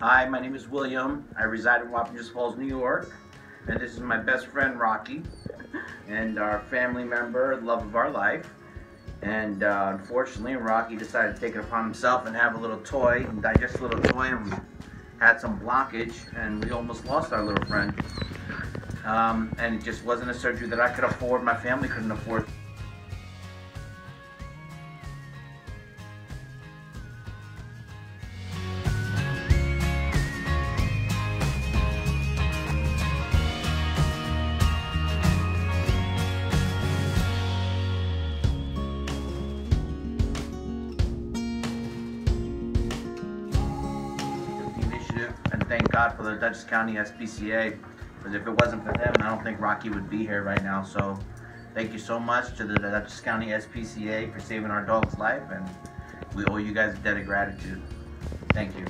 Hi, my name is William. I reside in Wappingers Falls, New York. And this is my best friend, Rocky, and our family member, love of our life. And uh, unfortunately, Rocky decided to take it upon himself and have a little toy, and digest a little toy, and had some blockage, and we almost lost our little friend. Um, and it just wasn't a surgery that I could afford, my family couldn't afford. Thank God for the Dutchess County SPCA because if it wasn't for them, I don't think Rocky would be here right now. So thank you so much to the Dutchess County SPCA for saving our dog's life and we owe you guys a debt of gratitude. Thank you.